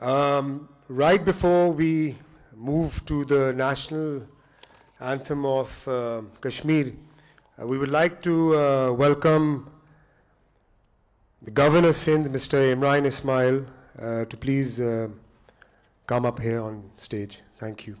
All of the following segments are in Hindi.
Um, right before we move to the national anthem of uh, Kashmir, uh, we would like to uh, welcome the Governor Sindh, Mr. Imran Ismail, uh, to please uh, come up here on stage. Thank you.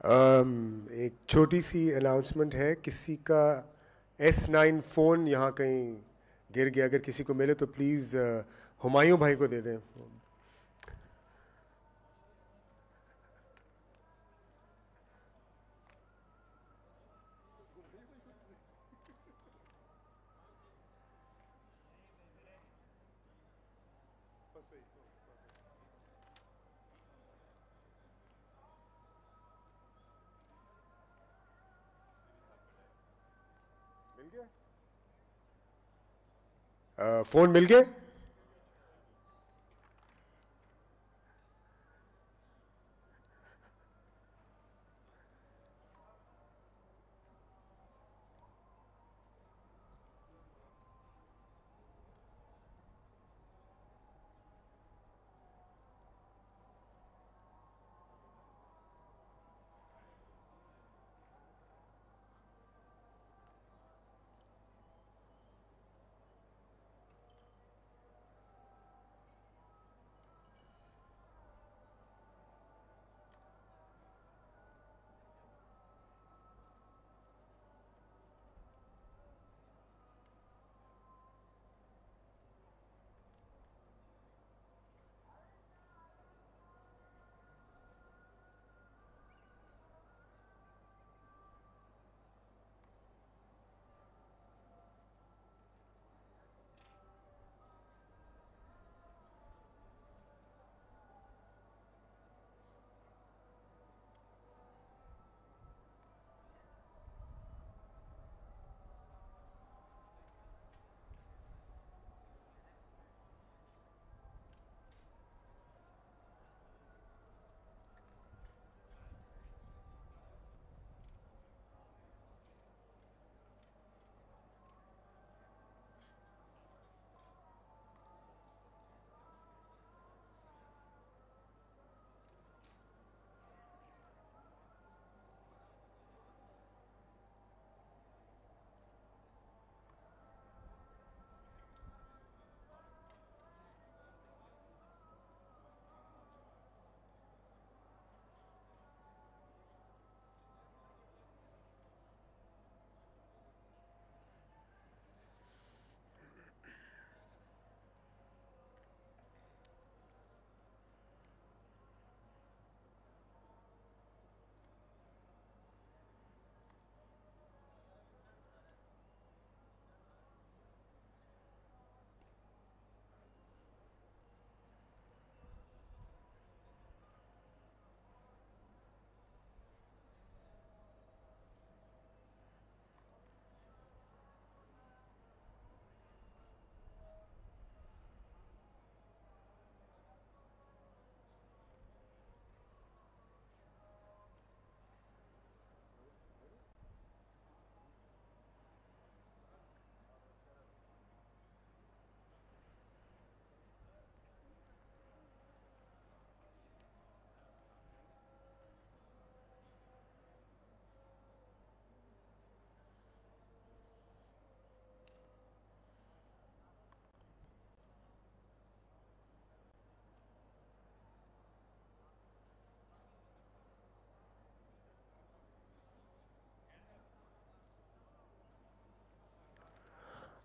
Um, एक छोटी सी अनाउंसमेंट है किसी का एस नाइन फ़ोन यहाँ कहीं गिर गया अगर किसी को मिले तो प्लीज़ हुमायूं भाई को दे दें। मिल गए फ़ोन मिल गए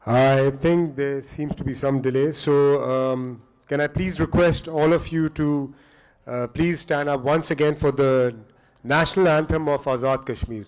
I think there seems to be some delay. So um, can I please request all of you to uh, please stand up once again for the national anthem of Azad Kashmir.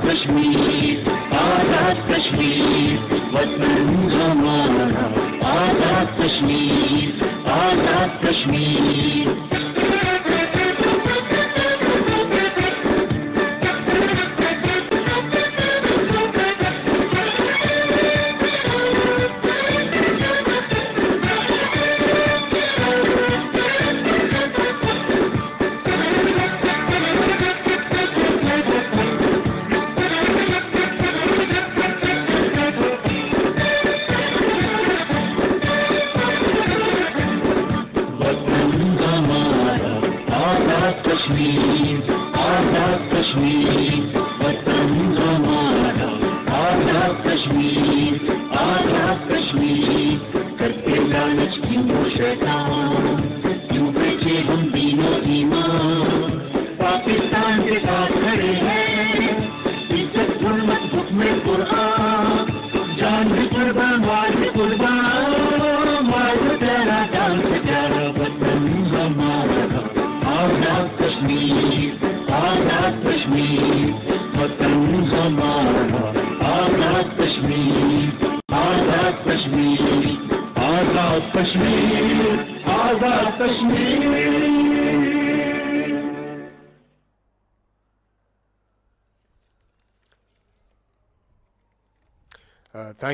Kashmir आज़ाद कश्मीर वतन हमारा आज़ाद कश्मीर आज़ाद Kashmir.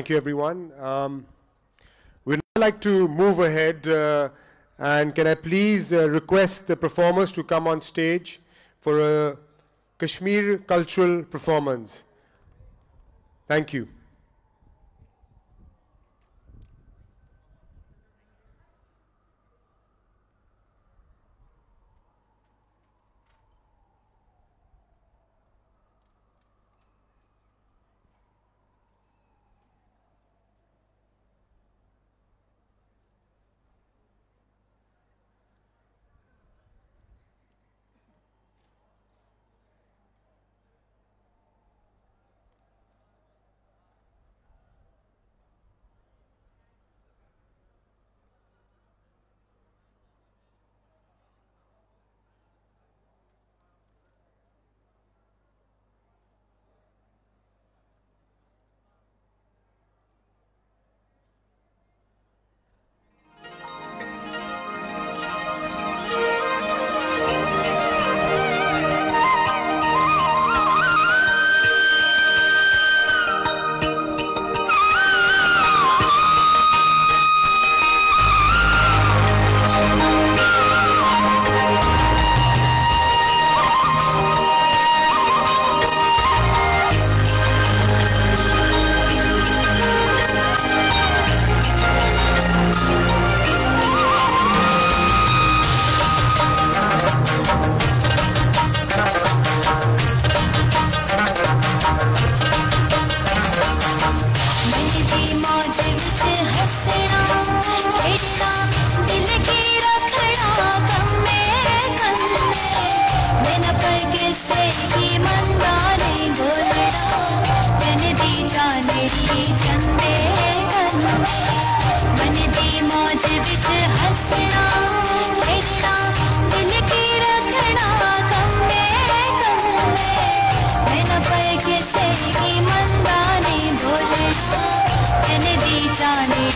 Thank you, everyone. Um, we'd like to move ahead. Uh, and can I please uh, request the performers to come on stage for a Kashmir cultural performance. Thank you.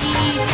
You.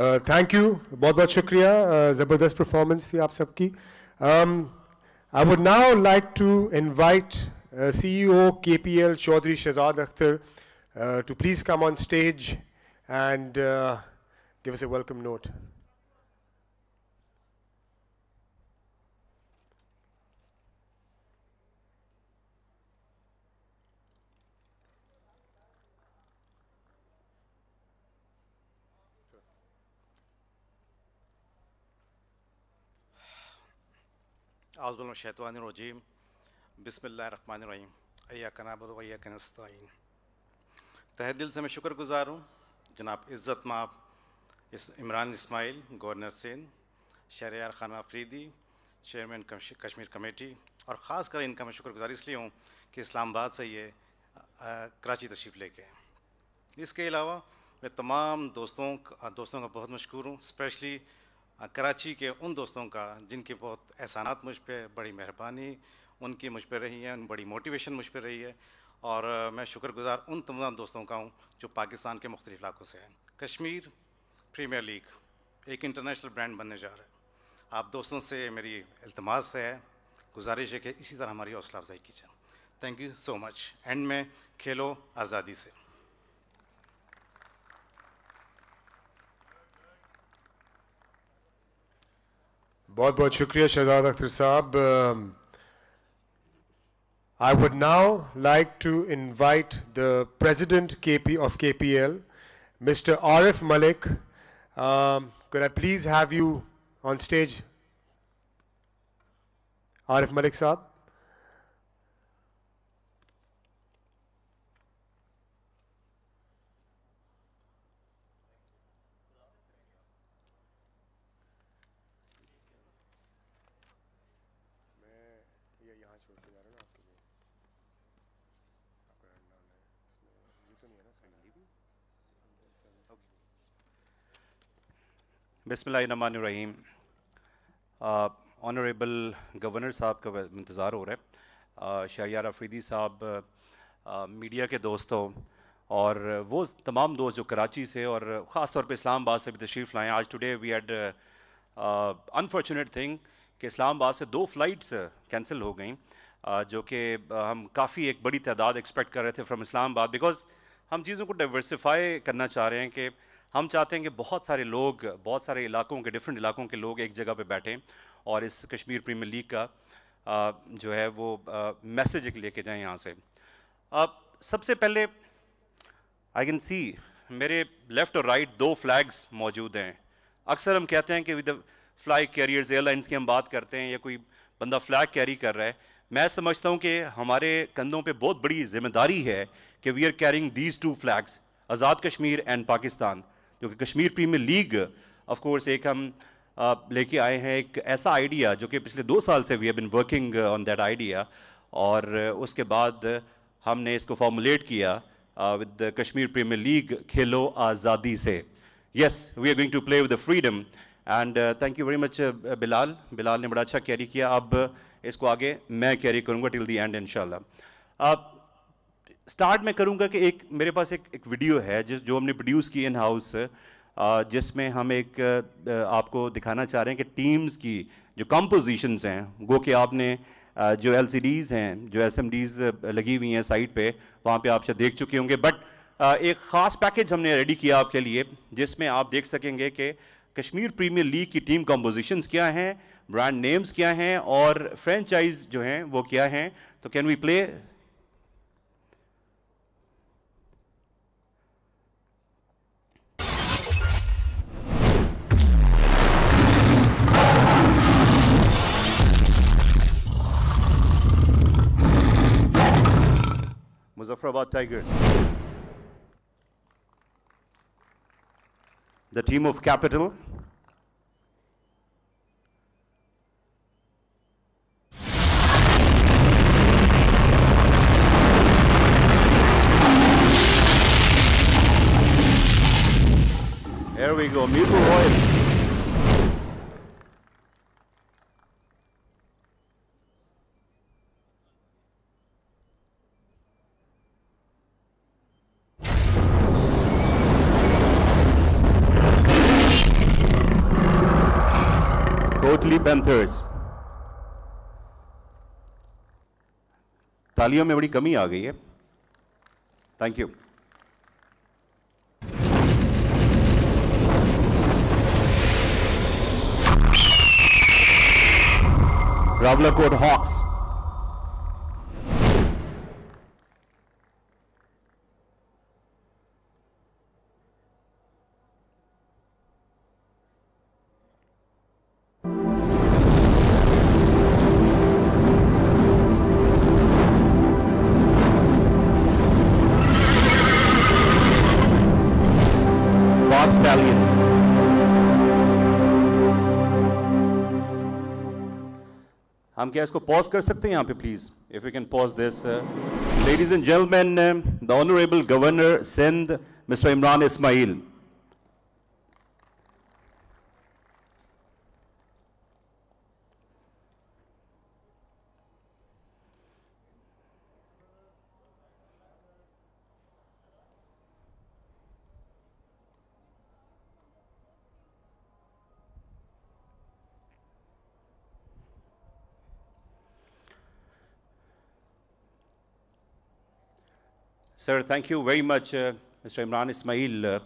Thank you बहुत बहुत शुक्रिया uh, ज़बरदस्त परफॉर्मेंस थी आप सबकी I would now like to invite CEO KPL Chaudhry Shahzad Akhtar uh, to please come on stage and uh, give us a welcome note. आज़बिल्शैतवानरजीम बिसमीम अया कनाबद वैया कनस्ताइन तह दिल से मैं शुक्रगुजार हूँ जनाब इज़्ज़त माप इस Imran Ismail governor Sindh Shehryar Khan Afridi chairman Kashmir committee और ख़ास कर इनका मैं शुक्रगुजार इसलिए हूँ कि इस्लामाबाद से ये कराची तशरीफ़ लेके इसके अलावा मैं तमाम दोस्तों दोस्तों का बहुत मशहूर हूँ स्पेशली कराची के उन दोस्तों का, जिनके बहुत एहसानात मुझ पर बड़ी मेहरबानी, उनकी मुझ पर रही है बड़ी मोटिवेशन मुझ पर रही है। और मैं शुक्रगुजार उन तमाम दोस्तों का हूँ, जो पाकिस्तान के मुख्तलिफ़ इलाकों से हैं। कश्मीर प्रीमियर लीग, एक इंटरनेशनल ब्रांड बनने जा रहा है। आप दोस्तों से मेरी इल्तमास है। गुजारिश है कि इसी तरह हमारी हौसला अफजाई की जाए। Thank you so much end में खेलो आज़ादी से। बहुत बहुत शुक्रिया शहजाद अख्तर साहब Um, I would now like to invite the president KP of KPL, Mr. Arif Malik. Um, could I please have you on stage? Arif Malik saab. बिसमीम ऑनरेबल गवर्नर साहब का इंतज़ार हो रहा है। शहरियार अफरीदी साहब मीडिया के दोस्तों और वो तमाम दोस्त जो कराची से और ख़ास तौर पे इस्लामाबाद से भी तशरीफ़ लाएँ। आज today we had unfortunate thing कि इस्लामाबाद से दो फ़्लाइट्स कैंसिल हो गई जो कि हम काफ़ी एक बड़ी तादाद एक्सपेक्ट कर रहे थे फ्रॉम इस्लामाबाद बिकॉज़ हम चीज़ों को डाइवर्सिफाई करना चाह रहे हैं कि हम चाहते हैं कि बहुत सारे लोग बहुत सारे इलाकों के डिफरेंट इलाकों के लोग एक जगह पे बैठें और इस कश्मीर प्रीमियर लीग का आ, जो है वो मैसेज एक लेके जाएँ यहाँ से। अब सबसे पहले आई कैन सी मेरे लेफ़्ट और राइट दो फ्लैग्स मौजूद हैं। अक्सर हम कहते हैं कि विद फ्लाई कैरियर्स एयरलाइंस की हम बात करते हैं या कोई बंदा फ्लैग कैरी कर रहा है। मैं समझता हूँ कि हमारे कंधों पे बहुत बड़ी ज़िम्मेदारी है कि we are carrying these two flags Azad Kashmir and Pakistan. जो कि Kashmir Premier League of course एक हम लेके आए हैं एक ऐसा आइडिया जो कि पिछले दो साल से we have been working on that idea और उसके बाद हमने इसको फॉर्मुलेट किया विद कश्मीर प्रीमियर लीग खेलो आज़ादी से। Yes we are going to play with freedom and thank you very much Bilal. Bilal ने बड़ा अच्छा कैरी किया। अब इसको आगे मैं कैरी करूँगा टिल दी एंड अब स्टार्ट में करूँगा कि एक, मेरे पास एक एक वीडियो है, जिस, जो हमने प्रोड्यूस की इन हाउस जिसमें हम एक आपको दिखाना चाह रहे हैं कि टीम्स की जो कंपोजिशंस हैं गो कि आपने जो एल हैं, जो एस लगी हुई हैं साइट पे, वहाँ पे आप शायद देख चुके होंगे। बट एक ख़ास पैकेज हमने रेडी किया आपके लिए, जिसमें आप देख सकेंगे कि कश्मीर प्रीमियर लीग की टीम कंपोजिशंस क्या हैं ब्रांड नेम्स क्या हैं, और फ्रेंचाइज जो हैं, वो क्या हैं। तो can we play Muzaffarabad Tigers. The team of Capital. There we go, Mirpur Royals. चिली पैंथर्स तालियों में बड़ी कमी आ गई है। थैंक यू रावलाकोट हॉक्स हम क्या इसको पॉज कर सकते हैं यहाँ पे please if you can pause this ladies and gentleman the honourable governor Sindh mister Imran Ismail Sir, thank you very much, uh, Mr. Imran Ismail. Sorry,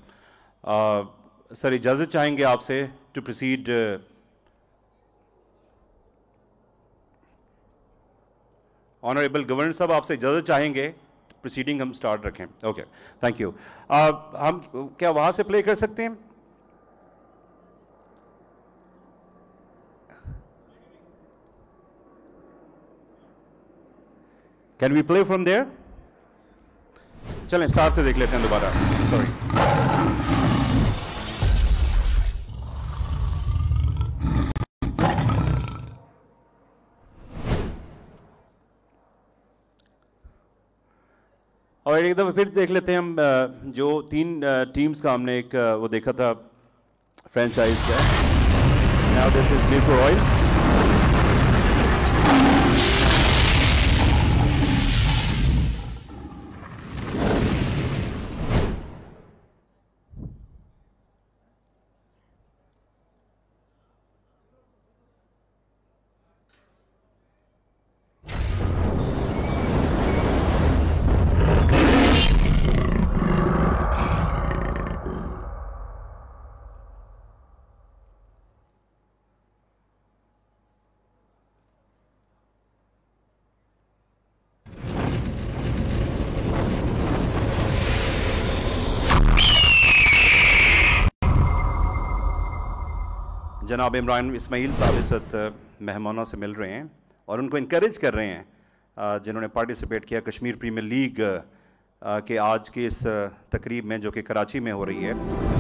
uh, sir, ijazat chahenge aapse to proceed. Uh, Honorable Governor sahab, aapse ijazat chahenge. Proceeding hum start. Okay, thank you. Can we play from there? चलें स्टार से देख लेते हैं दोबारा। सॉरी और एक दफ़ा फिर देख लेते हैं हम जो तीन टीम्स का हमने एक वो देखा था फ्रेंचाइज का। Now this is Mirpur Royals जनाब इमरान इसमाइल साहब इस वक्त मेहमानों से मिल रहे हैं और उनको इनक्रेज कर रहे हैं जिन्होंने पार्टिसिपेट किया कश्मीर प्रीमियर लीग के आज के इस तकरीब में जो कि कराची में हो रही है।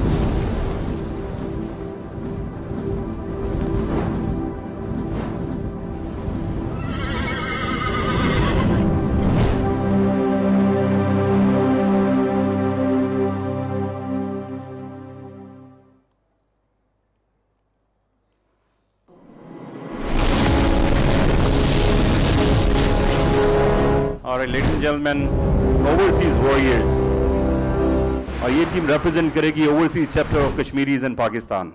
Gentlemen, overseas warriors. और ये टीम रिप्रेजेंट करेगी overseas chapter of Kashmiris in Pakistan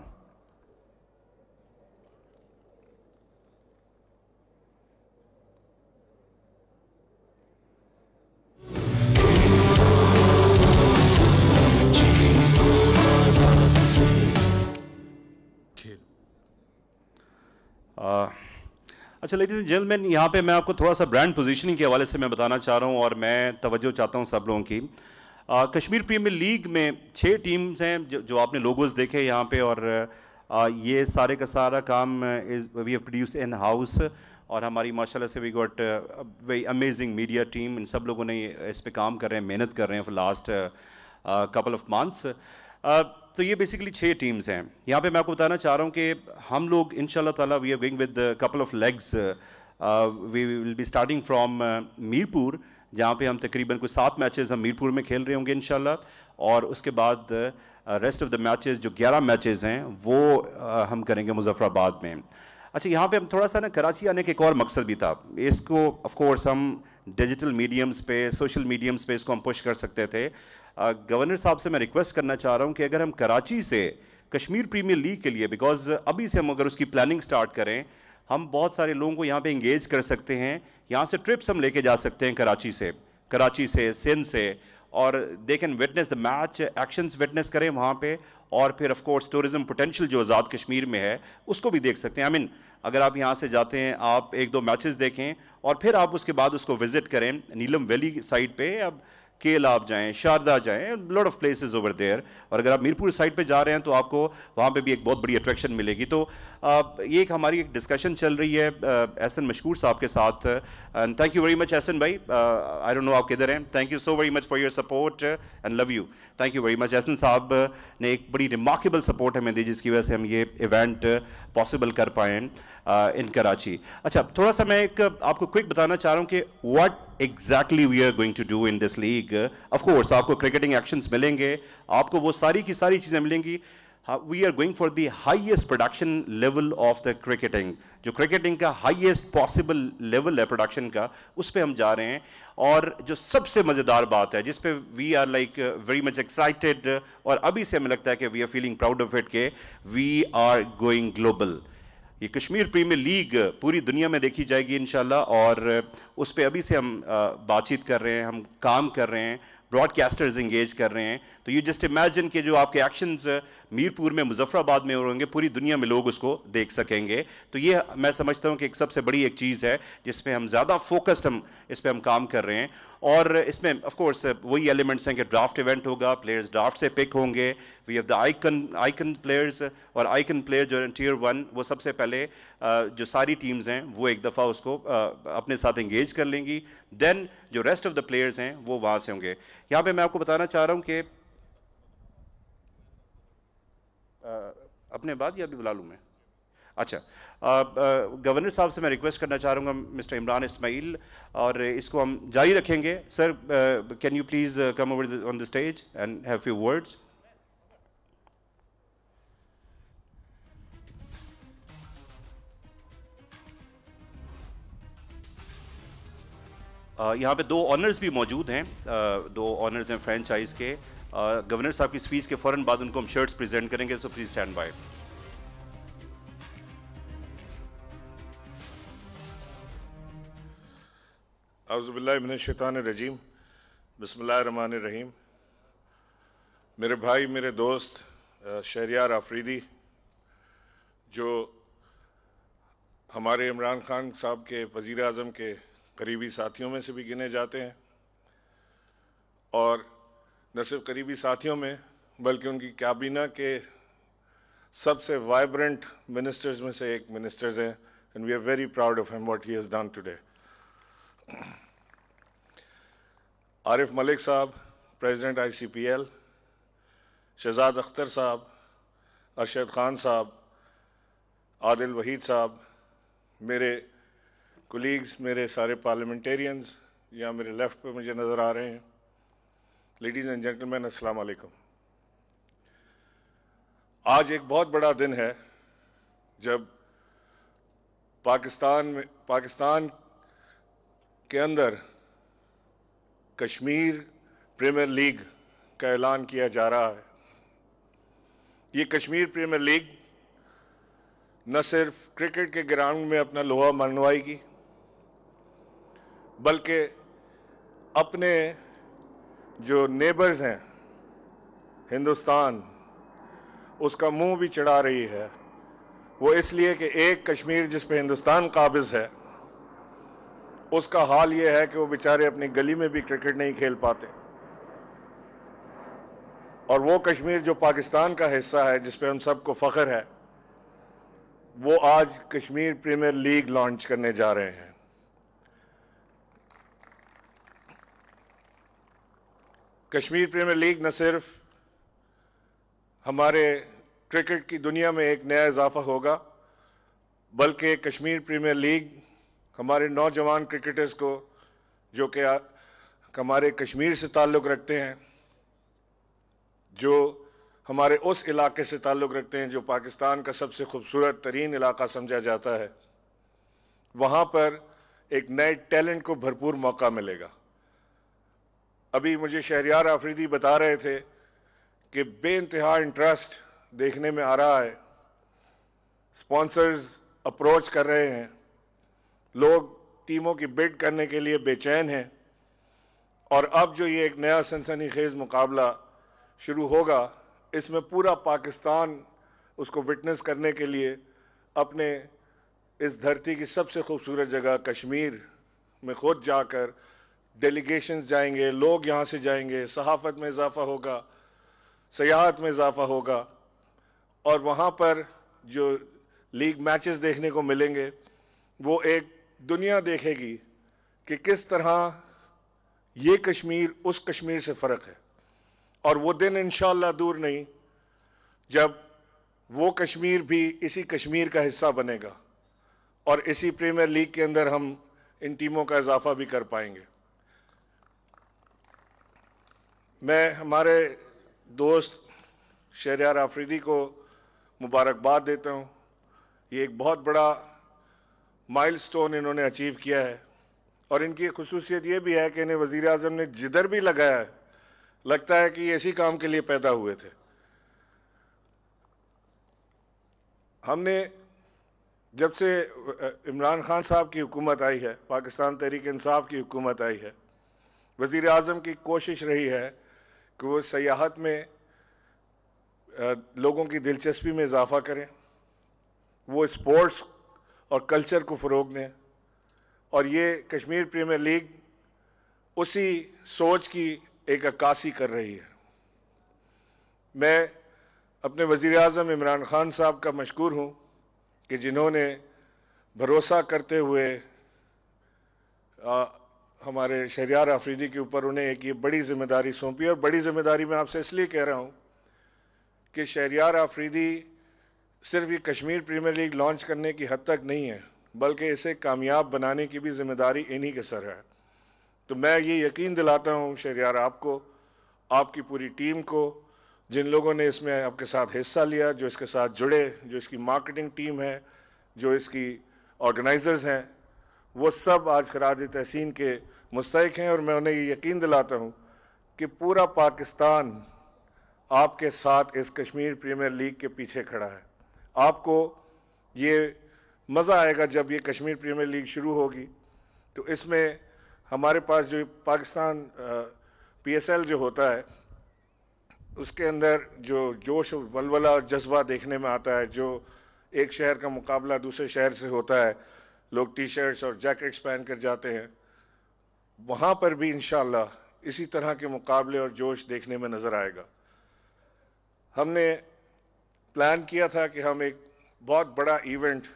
अच्छा लेडीज़ एंड जेंटलमैन यहाँ पे मैं आपको थोड़ा सा ब्रांड पोजीशनिंग के हवाले से मैं बताना चाह रहा हूँ और मैं तवज्जो चाहता हूँ सब लोगों की। आ, कश्मीर प्रीमियर लीग में छः टीम्स हैं जो, जो आपने लोगोज देखे यहाँ पे और आ, ये सारे का सारा काम is we have produce in house और हमारी माशाल्लाह से we got very amazing media team इन सब लोगों ने इस पर काम कर रहे हैं मेहनत कर रहे हैं for last couple of months तो ये बेसिकली छः टीम्स हैं। यहाँ पे मैं आपको बताना चाह रहा हूँ कि हम लोग इन ताला we are going with couple of legs we will be starting from Mirpur जहाँ पे हम तकरीबन कुछ सात मैचेस हम मीरपुर में खेल रहे होंगे इन और उसके बाद रेस्ट ऑफ़ द मैचेस जो ग्यारह मैचेस हैं वो uh, हम करेंगे मुजफ्फराबाद में। अच्छा यहाँ पे हम थोड़ा सा ना कराची आने का एक और मकसद भी था। इसको ऑफ़ कोर्स हम डिजिटल मीडियम्स पे सोशल मीडियम्स पे इसको हम पुश कर सकते थे। गवर्नर साहब से मैं रिक्वेस्ट करना चाह रहा हूँ कि अगर हम कराची से कश्मीर प्रीमियर लीग के लिए बिकॉज़ अभी से हम अगर उसकी प्लानिंग स्टार्ट करें हम बहुत सारे लोगों को यहाँ पे इंगेज कर सकते हैं। यहाँ से ट्रिप्स हम लेके जा सकते हैं कराची से कराची से सिंध से और they can witness the match actions witness करें वहाँ पे और फिर ऑफ़ कोर्स टूरिज़्म पोटेंशियल जो आज़ाद कश्मीर में है उसको भी देख सकते हैं। आई I मीन mean, अगर आप यहाँ से जाते हैं आप एक दो मैचेस देखें और फिर आप उसके बाद उसको विज़िट करें नीलम वैली साइड पे अब केल आप जाएँ, शारदा जाएँ lot of places over there और अगर आप मीरपुर साइड पे जा रहे हैं तो आपको वहाँ पे भी एक बहुत बड़ी अट्रैक्शन मिलेगी। तो ये एक हमारी एक डिस्कशन चल रही है एहसन मशकूर साहब के साथ। And thank you very much Ehsan भाई। आई डोंट नो आप किधर हैं। Thank you so very much for your support and love you thank you very much Ehsan sahab ने एक बड़ी रिमार्केबल सपोर्ट हमें दी, जिसकी वजह से हम ये इवेंट पॉसिबल कर पाए इन कराची। अच्छा थोड़ा सा मैं एक आपको क्विक बताना चाह रहा हूँ कि what exactly we are going to do in this league of course आपको क्रिकेटिंग एक्शंस मिलेंगे। आपको वो सारी की सारी चीज़ें मिलेंगी। We are going for the highest production level of the cricketing जो क्रिकेटिंग का हाईएस्ट पॉसिबल लेवल है प्रोडक्शन का, उस पर हम जा रहे हैं। और जो सबसे मज़ेदार बात है, जिस पे we are like very much excited और अभी से हमें लगता है कि we are feeling proud of it के वी आर गोइंग ग्लोबल ये कश्मीर प्रीमियर लीग पूरी दुनिया में देखी जाएगी इन और उस पर अभी से हम बातचीत कर रहे हैं, हम काम कर रहे हैं ब्रॉडकास्टर्स इंगेज कर रहे हैं। तो यू जस्ट इमेजिन कि जो आपके एक्शंस मीरपुर में, मुजफ्फराबाद में होंगे, पूरी दुनिया में लोग उसको देख सकेंगे। तो ये मैं समझता हूँ कि एक सबसे बड़ी एक चीज़ है जिसमें हम ज़्यादा फोकस्ड हम, इस पर हम काम कर रहे हैं। और इसमें ऑफ़ कोर्स वही एलिमेंट्स हैं कि ड्राफ्ट इवेंट होगा प्लेयर्स ड्राफ्ट से पिक होंगे। We have the icon icon players और आइकन प्लेयर जो टीयर वन वो सबसे पहले जो सारी टीम्स हैं, वो एक दफ़ा उसको अपने साथ इंगेज कर लेंगी। देन जो रेस्ट ऑफ़ द प्लेयर्स हैं, वो वहाँ से होंगे। यहाँ पे मैं आपको बताना चाह रहा हूँ कि uh, अपने बाद या अभी बुला लूँ मैं? अच्छा गवर्नर साहब से मैं रिक्वेस्ट करना चाह रहा मिस्टर इमरान इसमाइल, और इसको हम जारी रखेंगे। Sir can you please come over on the stage and have few words यहाँ पे दो ऑनर्स भी मौजूद हैं। दो ऑनर्स हैं फ्रेंचाइज के। गवर्नर साहब की स्पीच के फ़ौरन बाद उनको हम शर्ट्स प्रेजेंट करेंगे सो प्लीज़ स्टैंड बाय अज़बिल्लाशैतानरजीम रहीम मेरे भाई, मेरे दोस्त शहरियार आफरीदी, जो हमारे इमरान खान साहब के वज़ी अजम के करीबी साथियों में से भी गिने जाते हैं, और न सिर्फ़ करीबी साथियों में, बल्कि उनकी कैबिना के सबसे वाइब्रेंट मिनिस्टर्स में से एक मिनिस्टर्स हैं and we are very proud of him what he has done today Arif Malik sahab president ICPL Shahzad Akhtar साहब अरशद खान साहब आदिल वहीद साहब, मेरे कुलीग्स मेरे सारे पार्लियामेंटेरियंस या मेरे लेफ़्ट पे मुझे नज़र आ रहे हैं। लेडीज़ एंड जेंटलमैन अस्सलाम वालेकुम आज एक बहुत बड़ा दिन है, जब पाकिस्तान में, पाकिस्तान के अंदर कश्मीर प्रीमियर लीग का ऐलान किया जा रहा है। ये कश्मीर प्रीमियर लीग न सिर्फ़ क्रिकेट के ग्राउंड में अपना लोहा मनवाएगी, बल्कि अपने जो नेबर्स हैं, हिंदुस्तान, उसका मुँह भी चढ़ा रही है। वो इसलिए कि एक कश्मीर जिस पे हिंदुस्तान काबिज है, उसका हाल ये है कि वो बेचारे अपनी गली में भी क्रिकेट नहीं खेल पाते। और वो कश्मीर जो पाकिस्तान का हिस्सा है, जिस पे हम सबको फ़ख्र है, वो आज कश्मीर प्रीमियर लीग लॉन्च करने जा रहे हैं। कश्मीर प्रीमियर लीग न सिर्फ़ हमारे क्रिकेट की दुनिया में एक नया इजाफा होगा, बल्कि कश्मीर प्रीमियर लीग हमारे नौजवान क्रिकेटर्स को, जो कि हमारे कश्मीर से ताल्लुक़ रखते हैं, जो हमारे उस इलाके से ताल्लुक़ रखते हैं, जो पाकिस्तान का सबसे खूबसूरत तरीन इलाका समझा जाता है, वहाँ पर एक नए टैलेंट को भरपूर मौका मिलेगा। अभी मुझे शहरियार आफरीदी बता रहे थे कि बे इंतहा इंटरेस्ट देखने में आ रहा है। स्पॉन्सर्स अप्रोच कर रहे हैं। लोग टीमों की बिड करने के लिए बेचैन हैं। और अब जो ये एक नया सनसनी खेज मुकाबला शुरू होगा, इसमें पूरा पाकिस्तान उसको विटनेस करने के लिए अपने इस धरती की सबसे खूबसूरत जगह कश्मीर में खुद जाकर डेलीगेशंस जाएँगे, लोग यहाँ से जाएँगे, सहाफ़त में इजाफ़ा होगा, सयाहत में इजाफ़ा होगा, और वहाँ पर जो लीग मैचेस देखने को मिलेंगे, वो एक दुनिया देखेगी कि किस तरह ये कश्मीर, उस कश्मीर से फ़र्क है। और वो दिन इन दूर नहीं, जब वो कश्मीर भी इसी कश्मीर का हिस्सा बनेगा, और इसी प्रीमियर लीग के अंदर हम इन टीमों का इजाफा भी कर पाएँगे। मैं हमारे दोस्त शहरियार आफरीदी को मुबारकबाद देता हूँ। ये एक बहुत बड़ा माइलस्टोन इन्होंने अचीव किया है। और इनकी खसूसियत ये भी है कि इन्हें वज़ी अजम ने जिधर भी लगाया है, लगता है कि ये इसी काम के लिए पैदा हुए थे। हमने जब से इमरान खान साहब की हुकूमत आई है, पाकिस्तान तहरीक इंसाफ की हुकूमत आई है वज़ी अजम की कोशिश रही है कि वो सयाहत में लोगों की दिलचस्पी में इजाफा करें, वो स्पोर्ट्स और कल्चर को फ़रोग दें। और ये कश्मीर प्रीमियर लीग उसी सोच की एक अक्कासी कर रही है। मैं अपने वज़ी अजम इमरान ख़ान साहब का मशहूर हूँ कि जिन्होंने भरोसा करते हुए हमारे शहरियार आफरीदी के ऊपर उन्हें एक ये बड़ी ज़िम्मेदारी सौंपी और बड़ी ज़िम्मेदारी मैं आपसे इसलिए कह रहा हूँ कि शहरियार आफरीदी सिर्फ़ ये कश्मीर प्रीमियर लीग लॉन्च करने की हद तक नहीं है, बल्कि इसे कामयाब बनाने की भी ज़िम्मेदारी इन्हीं के सर है। तो मैं ये यकीन दिलाता हूँ शहरियार आपको, आपकी पूरी टीम को, जिन लोगों ने इसमें आपके साथ हिस्सा लिया, जो इसके साथ जुड़े, जो इसकी मार्केटिंग टीम है, जो इसकी ऑर्गेनाइजर्स हैं वो सब आज खराज तहसीन के मुस्तक हैं और मैं उन्हें ये यकीन दिलाता हूँ कि पूरा पाकिस्तान आपके साथ इस कश्मीर प्रीमियर लीग के पीछे खड़ा है। आपको ये मज़ा आएगा जब ये कश्मीर प्रीमियर लीग शुरू होगी। तो इसमें हमारे पास जो पाकिस्तान पीएसएल जो होता है, उसके अंदर जो जोश, वलवला और जज्बा देखने में आता है, जो एक शहर का मुकाबला दूसरे शहर से होता है लोग टी शर्ट्स और जैकेट्स पहन कर जाते हैं। वहाँ पर भी इन इसी तरह के मुकाबले और जोश देखने में नज़र आएगा। हमने प्लान किया था कि हम एक बहुत बड़ा इवेंट,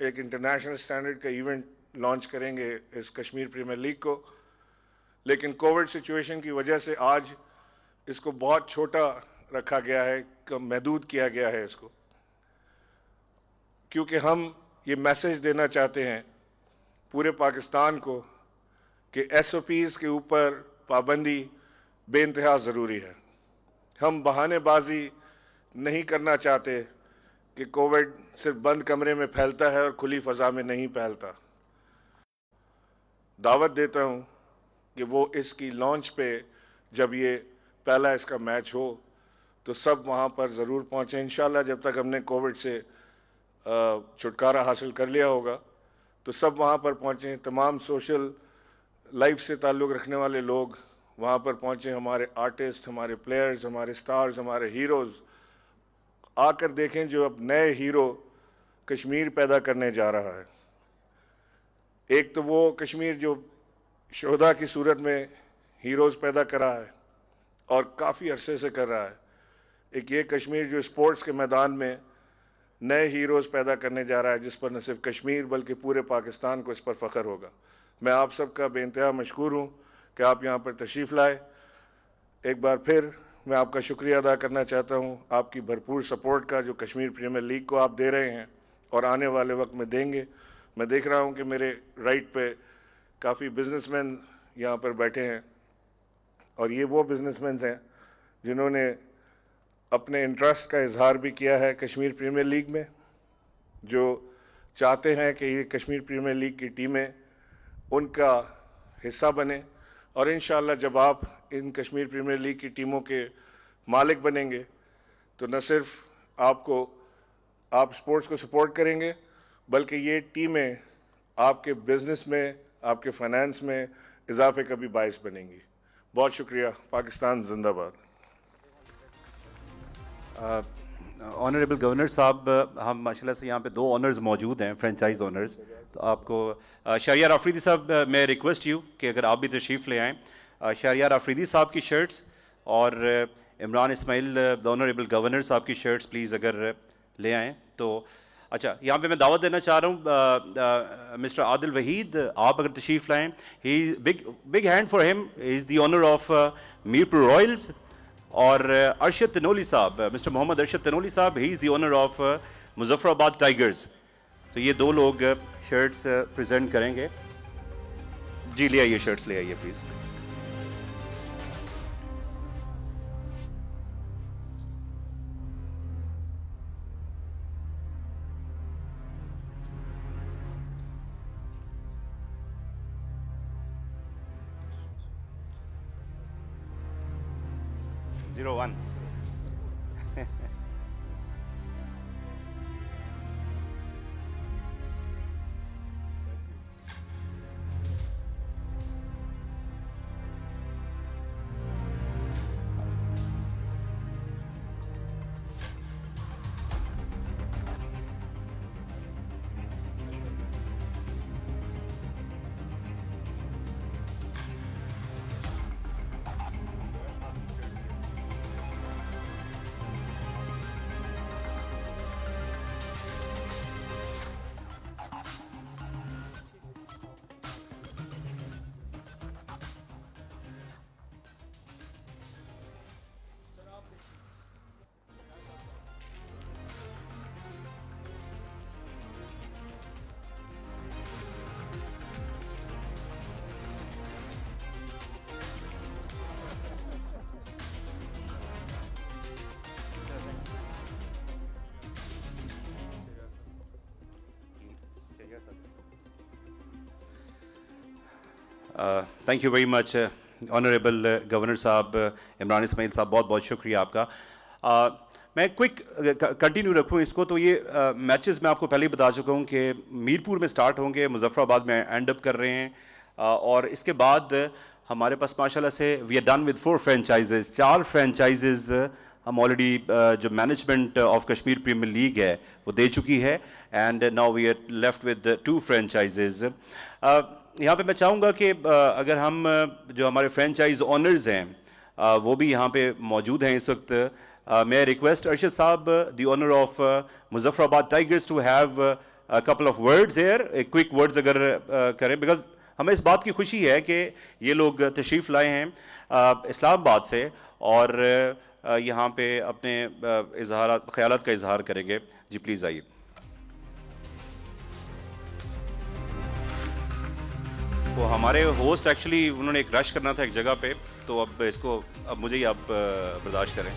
एक इंटरनेशनल स्टैंडर्ड का इवेंट लॉन्च करेंगे इस कश्मीर प्रीमियर लीग को। लेकिन कोविड सिचुएशन की वजह से आज इसको बहुत छोटा रखा गया है, कम महदूद किया गया है इसको। क्योंकि हम ये मैसेज देना चाहते हैं पूरे पाकिस्तान को कि एस ओ पीज़ के ऊपर पाबंदी बेानतहा ज़रूरी है। हम बहानेबाजी नहीं करना चाहते कि कोविड सिर्फ़ बंद कमरे में फैलता है और खुली फ़ज़ा में नहीं फैलता। दावत देता हूँ कि वो इसकी लॉन्च पे जब ये पहला इसका मैच हो तो सब वहाँ पर ज़रूर पहुँचें। इन जब तक हमने कोविड से छुटकारा हासिल कर लिया होगा। तो सब वहाँ पर पहुँचें, तमाम सोशल लाइफ से ताल्लुक़ रखने वाले लोग वहाँ पर पहुँचे। हमारे आर्टिस्ट हमारे प्लेयर्स हमारे स्टार्स हमारे हीरोज़ आकर देखें जो अब नए हीरो कश्मीर पैदा करने जा रहा है। एक तो वो कश्मीर जो शहदा की सूरत में हीरोज़ पैदा कर रहा है और काफ़ी अरसे से कर रहा है। एक ये कश्मीर जो स्पोर्ट्स के मैदान में नए हीरोज़ पैदा करने जा रहा है, जिस पर न सिर्फ़ कश्मीर, बल्कि पूरे पाकिस्तान को इस पर फ़ख्र होगा। मैं आप सबका बेानतहा मशहूर हूँ कि आप यहाँ पर तशरीफ़ लाए। एक बार फिर मैं आपका शुक्रिया अदा करना चाहता हूँ, आपकी भरपूर सपोर्ट का, जो कश्मीर प्रीमियर लीग को आप दे रहे हैं और आने वाले वक्त में देंगे। मैं देख रहा हूँ कि मेरे राइट पे काफ़ी बिजनेसमैन यहाँ पर बैठे हैं और ये वो बिजनेसमैन हैं जिन्होंने अपने इंटरेस्ट का इजहार भी किया है कश्मीर प्रीमियर लीग में, जो चाहते हैं कि ये कश्मीर प्रीमियर लीग की टीमें उनका हिस्सा बने और इन जब आप इन कश्मीर प्रीमियर लीग की टीमों के मालिक बनेंगे तो न सिर्फ़ आपको, आप स्पोर्ट्स को सपोर्ट करेंगे, बल्कि ये टीमें आपके बिज़नेस में, आपके फाइनेंस में इजाफे का भी बायस बनेंगी। बहुत शुक्रिया, पाकिस्तान जिंदाबाद। ऑनरेबल गवर्नर साहब हम माशाल्लाह से यहाँ पे दो ऑनर्स मौजूद हैं फ्रेंचाइज ऑनर्स तो आपको शहरियार आफरीदी साहब मैं रिक्वेस्ट यू कि अगर आप भी तशरीफ़ ले आएँ। शहरियार आफरीदी साहब की शर्ट्स और Imran Ismail the honourable governor sahab की शर्ट्स प्लीज़ अगर ले आएँ। तो अच्छा यहाँ पे मैं दावत देना चाह रहा हूँ मिस्टर आदिल वहीद, आप अगर तशरीफ़ लाएँ। He big big hand for him is the owner of Mirpur Royals और Arshad Tanoli sahab, mister Mohammad Arshad Tanoli sahab he is the owner of Muzaffarabad Tigers तो ये दो लोग शर्ट्स प्रेजेंट करेंगे। जी, ले आइए शर्ट्स ले आइए please thank you very much honourable governor sahab Imran Ismail साहब बहुत बहुत शुक्रिया आपका। Uh, मैं क्विक कंटिन्यू रखूँ इसको तो ये मैचेस uh, मैं आपको पहले ही बता चुका हूँ कि मीरपुर में स्टार्ट होंगे मुजफ्फराबाद में एंड अप कर रहे हैं। Uh, और इसके बाद हमारे पास माशाल्लाह से we are done with four franchises चार फ्रेंचाइजेज हम ऑलरेडी uh, जो management of Kashmir Premier League है वो दे चुकी है। And now we are left with two franchises यहाँ पे मैं चाहूँगा कि अगर हम जो हमारे फ्रेंचाइज ऑनर्स हैं वो भी यहाँ पे मौजूद हैं इस वक्त। मैं request Arshad sahab the owner of Muzaffarabad Tigers to have couple of words a quick words अगर करें बिकॉज़ हमें इस बात की खुशी है कि ये लोग तशरीफ़ लाए हैं इस्लामाबाद से, और यहाँ पे अपने इजहार ख्याल का इजहार करेंगे। जी प्लीज़ आइए। वो हमारे होस्ट एक्चुअली उन्होंने एक रश करना था एक जगह पे तो अब इसको, अब मुझे ही आप बर्दाश्त करें।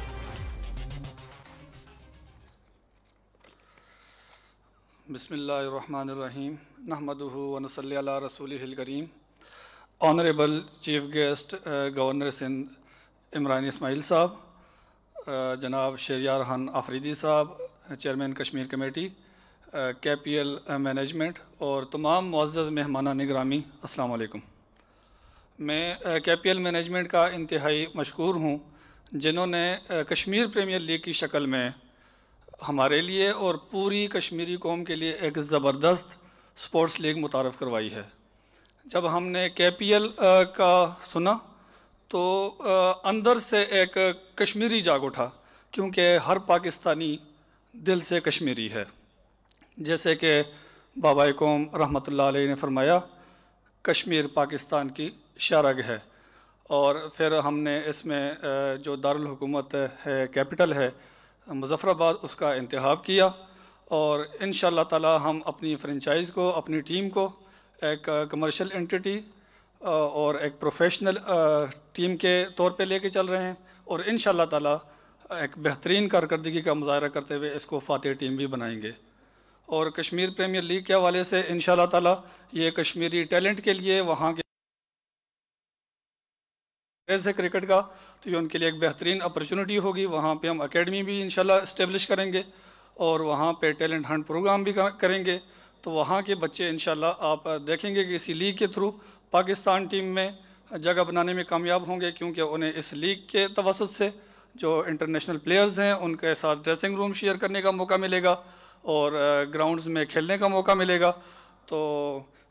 बिसमीम नहमदहू वनसल रसूल करीम। Honourable chief guest governor Sindh Imran Ismail sahab जनाब Shehryar Khan Afridi sahab chairman Kashmir committee K P L management और तमाम मुआज़ मेहमाना निगरामी वालेकुम मैं के पी एल मैनेजमेंट का इंतहाई मशहूर हूँ, जिन्होंने कश्मीर प्रीमियर लीग की शक्ल में हमारे लिए और पूरी कश्मीरी कौम के लिए एक ज़बरदस्त स्पोर्ट्स लीग मुतारफ़ करवाई है। जब हमने के पी एल का सुना तो अंदर से एक कश्मीरी जाग उठा, क्योंकि हर पाकिस्तानी दिल से कश्मीरी है। जैसे कि बाबा कौम रहमत ने फरमाया, कश्मीर पाकिस्तान की शारग है। और फिर हमने इसमें जो दारकूमत है, कैपिटल है मुजफ़राबाद उसका इंतखब किया। और इन ताला हम अपनी फ्रेंचाइज़ को, अपनी टीम को, एक कमर्शियल एंटिटी और एक प्रोफेशनल टीम के तौर पे लेके चल रहे हैं। और इन ताला एक बेहतरीन कारकर्दगी का मुजाहरा करते हुए इसको फ़ातह टीम भी बनाएँगे। और कश्मीर प्रीमियर लीग के हवाले से इन ताला ये कश्मीरी टैलेंट के लिए वहाँ के से क्रिकेट का तो ये उनके लिए एक बेहतरीन अपॉर्चुनिटी होगी। वहाँ पे हम एकेडमी भी इंशाल्लाह इस्टेब्लिश करेंगे और वहाँ पे टैलेंट हंट प्रोग्राम भी करेंगे। तो वहाँ के बच्चे इंशाल्लाह आप देखेंगे कि इसी लीग के थ्रू पाकिस्तान टीम में जगह बनाने में कामयाब होंगे, क्योंकि उन्हें इस लीग के तवसत से जो इंटरनेशनल प्लेयर्स हैं, उनके साथ ड्रेसिंग रूम शेयर करने का मौका मिलेगा। और ग्राउंड्स में खेलने का मौका मिलेगा तो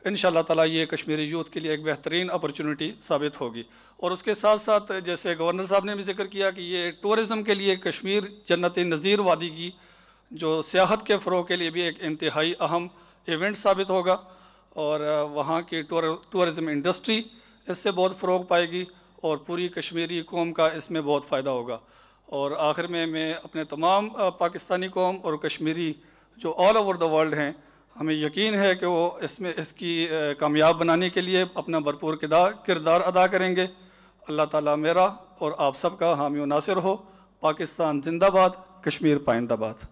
इन ताला ये कश्मीरी यूथ के लिए एक बेहतरीन अपॉर्चुनिटी साबित होगी। और उसके साथ साथ जैसे गवर्नर साहब ने भी ज़िक्र किया कि ये टूरिज़म के लिए कश्मीर जन्नत नज़ीर वादी की, जो सियाहत के फ़रोग के लिए भी एक इंतहाई अहम इवेंट साबित होगा, और वहाँ की टूरिज़म इंडस्ट्री इससे बहुत फ़रोग पाएगी और पूरी कश्मीरी कौम का इसमें बहुत फ़ायदा होगा। और आखिर में मैं अपने तमाम पाकिस्तानी कौम और कश्मीरी जो ऑल ओवर द वर्ल्ड हैं, हमें यकीन है कि वो इसमें इसकी कामयाब बनाने के लिए अपना भरपूर किरदार अदा करेंगे। अल्लाह ताला मेरा और आप सबका हामी नासिर हो। पाकिस्तान जिंदाबाद, Kashmir पाइंदाबाद।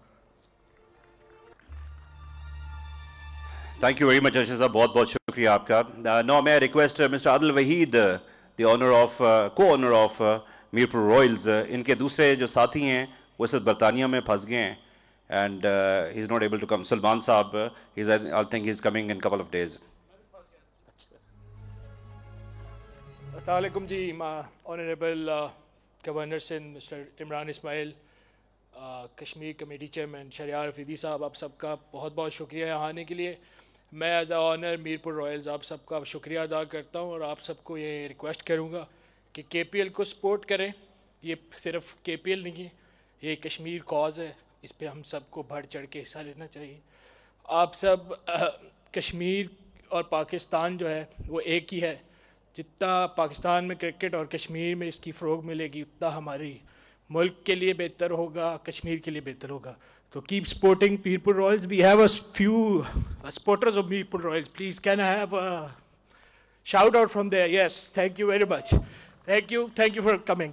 Thank you very much Arshad sahab बहुत बहुत शुक्रिया आपका। नो मैं request mister Adil Waheed the owner of co owner of Mirpur Royals इनके दूसरे जो साथी हैं, वो इस बरतानिया में फंस गए हैं। And uh, he's not able to come. Salman Saab, uh, he's, I think he's coming in a couple of days. Assalamualaikum ji, my Honorable uh, Governor Sindh, Mr. Imran Ismail, uh, Kashmir committee chairman Shehryar रफीदी sahab आप सबका बहुत बहुत शुक्रिया यहाँ आने के लिए मैं as a owner Mirpur Royals आप सबका शुक्रिया अदा करता हूँ और आप सबको ये रिक्वेस्ट करूँगा कि के को सपोर्ट करें ये सिर्फ़ के नहीं है ये कश्मीर कॉज है इस पर हम सबको बढ़ चढ़ के हिस्सा लेना चाहिए। आप सब कश्मीर और पाकिस्तान जो है, वो एक ही है। जितना पाकिस्तान में क्रिकेट और कश्मीर में इसकी फ़रोग मिलेगी, उतना हमारी मुल्क के लिए बेहतर होगा, कश्मीर के लिए बेहतर होगा। तो keep supporting Mirpur Royals we have a few supporters of Mirpur Royals please can I have shout out from there yes thank you very much thank you thank you for coming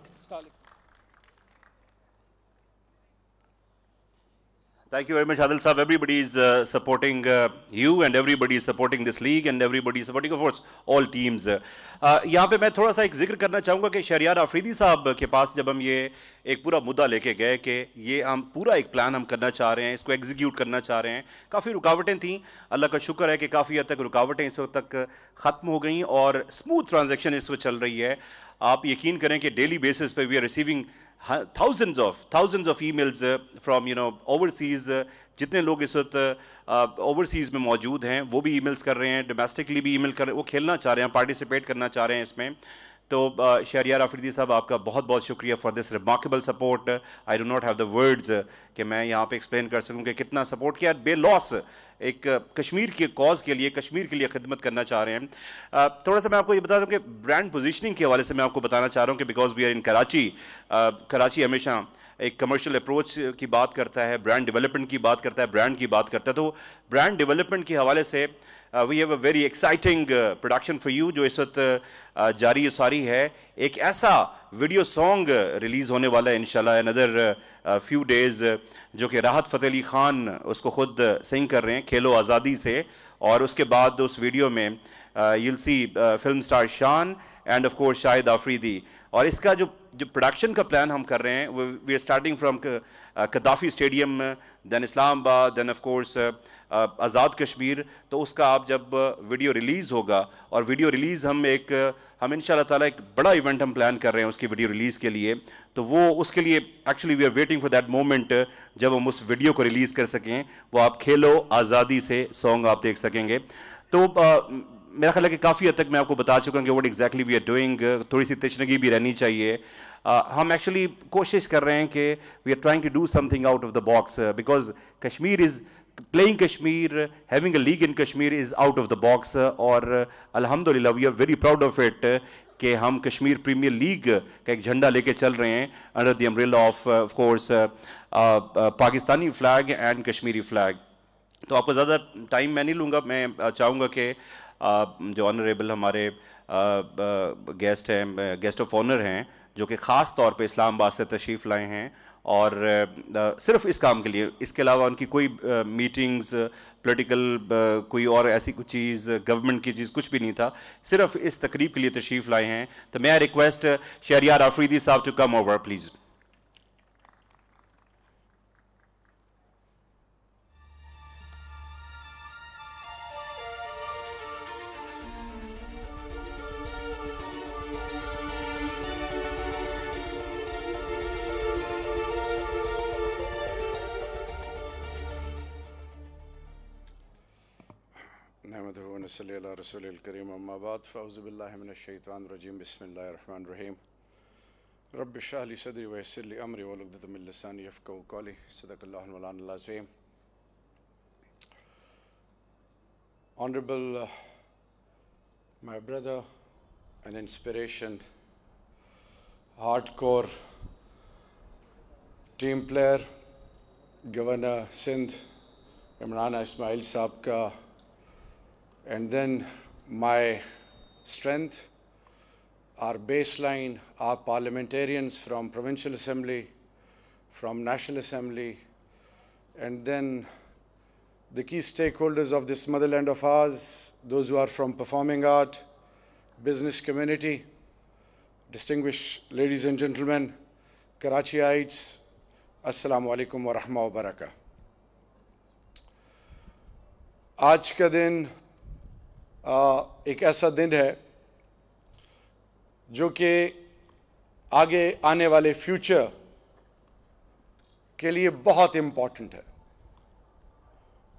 Thank you very much, Adil Saab. Everybody is uh, supporting uh, you and everybody is supporting this league and everybody is supporting, of course, all teams. Uh, यहाँ पे मैं थोड़ा सा एक ज़िक्र करना चाहूँगा कि शहरियार आफरीदी साहब के पास जब हम ये एक पूरा मुद्दा लेके गए कि ये हम पूरा एक प्लान हम करना चाह रहे हैं इसको एग्जीक्यूट करना चाह रहे हैं काफ़ी रुकावटें थी अल्लाह का शुक्र है कि काफ़ी हद तक रुकावटें इस वक्त तक ख़त्म हो गई और स्मूथ ट्रांजेक्शन इस वक्त चल रही है आप यकीन करें कि डेली बेसिस पे we are receiving thousands of thousands of emails from you know uh, जितने लोग इस वक्त ओवरसीज़ uh, में मौजूद हैं वो भी ईमेल्स कर रहे हैं डोमेस्टिकली भी ईमेल कर रहे हैं वो खेलना चाह रहे हैं पार्टिसिपेट करना चाह रहे हैं इसमें। तो शहरियार आफरीदी साहब, आपका बहुत बहुत शुक्रिया for this remarkable support I do not have the words कि मैं यहाँ पे एक्सप्लेन कर सकूँ कि कितना सपोर्ट किया. बे लॉस एक कश्मीर के कॉज के लिए, कश्मीर के लिए खिदमत करना चाह रहे हैं थोड़ा सा मैं आपको ये बता दूँ कि ब्रांड पोजिशनिंग के हवाले से मैं आपको बताना चाह रहा हूँ कि because we are in Karachi Karachi हमेशा एक कमर्शियल अप्रोच की बात करता है ब्रांड डेवलपमेंट की बात करता है ब्रांड की बात करता है। तो ब्रांड डेवलपमेंट के हवाले से we have a very exciting production for you जो इस वक्त uh, जारी सारी है। एक ऐसा वीडियो सॉन्ग रिलीज़ होने वाला है इन अनदर फ्यू डेज़ जो कि राहत फ़तेह अली ख़ान उसको ख़ुद सिंग कर रहे हैं खेलो आज़ादी से। और उसके बाद उस वीडियो में यूल सी film star Shan and of course Shahid Afridi. और इसका जो जो प्रोडक्शन का प्लान हम कर रहे हैं we are starting from Gaddafi stadium then Islamabad then of course Azad Kashmir तो उसका आप जब वीडियो रिलीज़ होगा और वीडियो रिलीज़ हम एक हम इन ताला एक बड़ा इवेंट हम प्लान कर रहे हैं उसकी वीडियो रिलीज़ के लिए तो वो उसके लिए actually we are waiting for that moment जब हम उस वीडियो को रिलीज़ कर सकें वो आप खेलो आज़ादी से सॉन्ग आप देख सकेंगे। तो आ, मेरा ख्याल है कि काफ़ी हद तक मैं आपको बता चुका हूँ कि what exactly we are doing थोड़ी सी तशनगी भी रहनी चाहिए। uh, हम एक्चुअली कोशिश कर रहे हैं कि we are trying to do something out of the box because Kashmir is playing Kashmir, having a league in Kashmir is out of the box और Alhamdulillah we are very proud of it कि हम कश्मीर प्रीमियर लीग का एक झंडा लेके चल रहे हैं under the umbrella of of course Pakistani flag and Kashmiri flag तो आपको ज़्यादा टाइम मैं नहीं लूँगा मैं चाहूँगा कि जो ऑनरेबल हमारे गेस्ट हैं गेस्ट ऑफ़ ऑनर हैं जो कि ख़ास तौर पे इस्लामाबाद से तशरीफ़ लाए हैं और सिर्फ़ इस काम के लिए। इसके अलावा उनकी कोई मीटिंग्स पॉलिटिकल कोई और ऐसी कुछ चीज़ गवर्नमेंट की चीज़ कुछ भी नहीं था। सिर्फ़ इस तकरीब के लिए तशरीफ़ लाए हैं। तो मैं रिक्वेस्ट शहरियार आफरीदी साहब टू कम ओवर प्लीज़ रसूल करीम अम्माबाद फ़ाउज़बिल्लिमिनशैतानरजीम बसमीम रब शाहली सदरी वसली अमर वलदतमिलसानी यफ़ कौली सदक़ल्लाज़ीम Honorable uh, my brother, an inspiration, hardcore team player, Governor Sindh, Imran Ismail साहब का And then my strength, our baseline, our parliamentarians from Provincial Assembly, from National Assembly, and then the key stakeholders of this motherland of ours, those who are from performing art, business community, distinguished ladies and gentlemen, Karachiites, Assalamu alaikum wa rahmatullahi wa barakatuh. आज का दिन एक ऐसा दिन है जो कि आगे आने वाले फ्यूचर के लिए बहुत इंपॉर्टेंट है।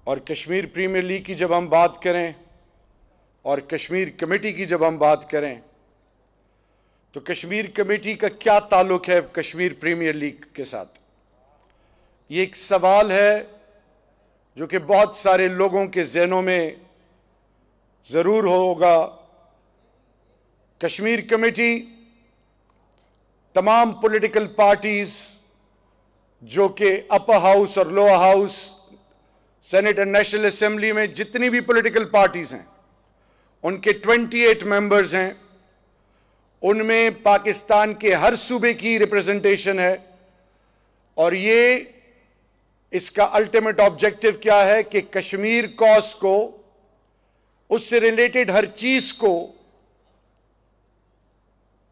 और कश्मीर प्रीमियर लीग की जब हम बात करें और कश्मीर कमेटी की जब हम बात करें तो कश्मीर कमेटी का क्या ताल्लुक है कश्मीर प्रीमियर लीग के साथ? ये एक सवाल है जो कि बहुत सारे लोगों के जहनों में ज़रूर होगा। कश्मीर कमेटी, तमाम पॉलिटिकल पार्टीज़ जो कि अपर हाउस और lower house senate and national assembly में जितनी भी पॉलिटिकल पार्टीज़ हैं, उनके 28 मेंबर्स हैं, उनमें पाकिस्तान के हर सूबे की रिप्रेजेंटेशन है और ये इसका अल्टीमेट ऑब्जेक्टिव क्या है कि कश्मीर कॉज को उससे रिलेटेड हर चीज़ को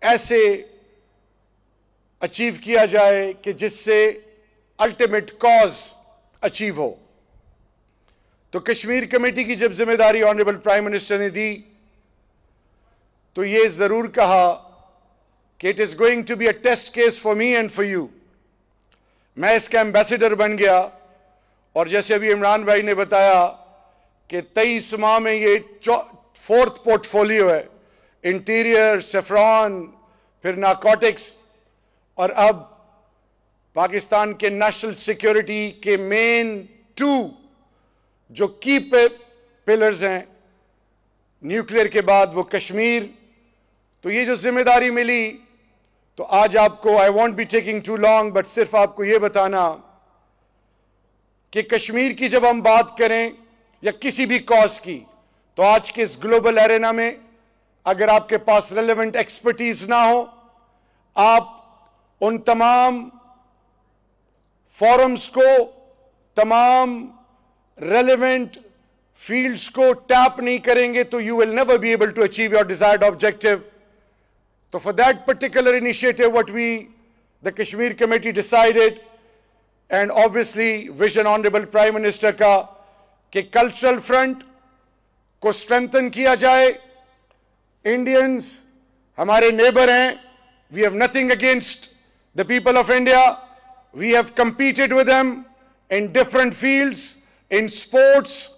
ऐसे अचीव किया जाए कि जिससे अल्टीमेट कॉज अचीव हो। तो कश्मीर कमेटी की जब ज़िम्मेदारी ऑनरेबल प्राइम मिनिस्टर ने दी तो ये ज़रूर कहा कि it is going to be a test case for me and for you. मैं इसका एम्बेसडर बन गया और जैसे अभी इमरान भाई ने बताया कि तेईस माह में ये फोर्थ पोर्टफोलियो है। इंटीरियर, सेफ्रॉन, फिर नाकोटिक्स और अब पाकिस्तान के नेशनल सिक्योरिटी के मेन टू जो की पिलर्स हैं, न्यूक्लियर के बाद वो कश्मीर। तो ये जो ज़िम्मेदारी मिली तो आज आपको I won't be taking too long but सिर्फ़ आपको ये बताना कि कश्मीर की जब हम बात करें या किसी भी कॉज की तो आज के इस ग्लोबल एरेना में अगर आपके पास रेलेवेंट एक्सपर्टीज ना हो, आप उन तमाम फोरम्स को, तमाम रेलेवेंट फील्ड्स को टैप नहीं करेंगे तो you will never be able to achieve your desired objective तो for that particular initiative what we the Kashmir committee decided and obviously vision honourable prime minister का कि कल्चरल फ्रंट को स्ट्रेंथन किया जाए इंडियंस हमारे नेबर हैं we have nothing against the people of India we have competed with them in different fields in sports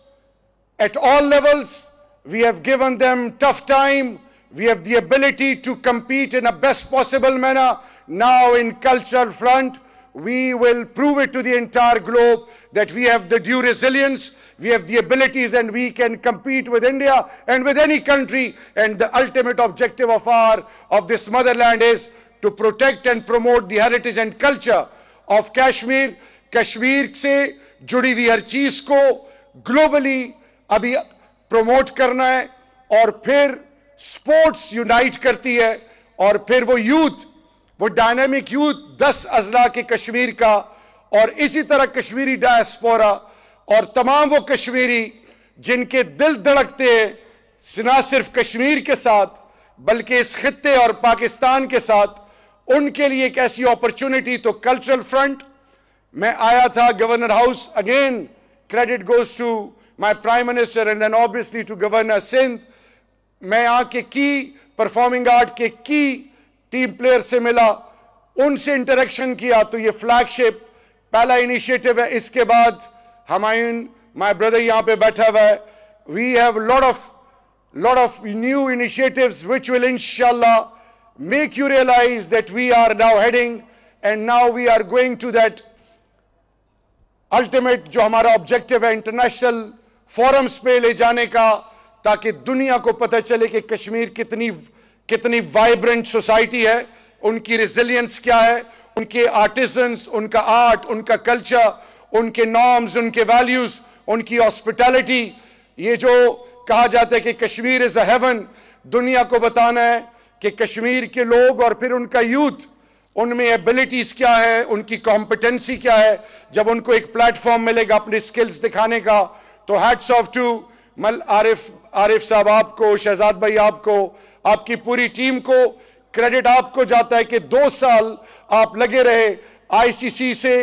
at all levels we have given them tough time we have the ability to compete in a best possible manner now in cultural front we will prove it to the entire globe that we have the due resilience, we have the abilities and we can compete with India and with any country. And the ultimate objective of our, of this motherland is to protect and promote the heritage and culture of Kashmir. Kashmir से जुड़ी हुई हर चीज को ग्लोबली अभी प्रमोट करना है और फिर स्पोर्ट्स यूनाइट करती है और फिर वो यूथ वो डायनेमिक यूथ दस अजला के कश्मीर का और इसी तरह कश्मीरी डायस्पोरा और तमाम वो कश्मीरी जिनके दिल धड़कते हैं, ना सिर्फ़ कश्मीर के साथ, बल्कि इस खत्े और पाकिस्तान के साथ, उनके लिए एक ऐसी अपॉर्चुनिटी तो कल्चरल फ्रंट मैं आया था governor house again credit goes to my prime minister and then obviously to governor Sindh मैं यहाँ के की परफॉर्मिंग आर्ट के की टीम प्लेयर से मिला, उनसे इंटरेक्शन किया तो ये फ्लैगशिप, पहला इनिशिएटिव है। इसके बाद हमायून, माय ब्रदर यहाँ पे बैठा हुआ है। We have lot of lot of new initiatives which will इंशाल्लाह make you realise that we are now heading and now we are going to that ultimate जो हमारा ऑब्जेक्टिव है इंटरनेशनल फोरम्स पे ले जाने का, ताकि दुनिया को पता चले कि कश्मीर कितनी कितनी वाइब्रेंट सोसाइटी है, उनकी रिजिलियंस क्या है, उनके आर्टिजन्स उनका आर्ट उनका कल्चर उनके नॉर्म्स उनके वैल्यूज़ उनकी हॉस्पिटैलिटी ये जो कहा जाता है कि कश्मीर इज़ अ हेवन दुनिया को बताना है कि कश्मीर के लोग और फिर उनका यूथ उनमें एबिलिटीज क्या है, उनकी कॉम्पिटेंसी क्या है, जब उनको एक प्लेटफॉर्म मिलेगा अपने स्किल्स दिखाने का तो हैट्स ऑफ़ टू मल आरिफ आरिफ साहब आपको, शहजाद भाई आपको आपकी पूरी टीम को क्रेडिट आपको जाता है कि दो साल आप लगे रहे आईसीसी से।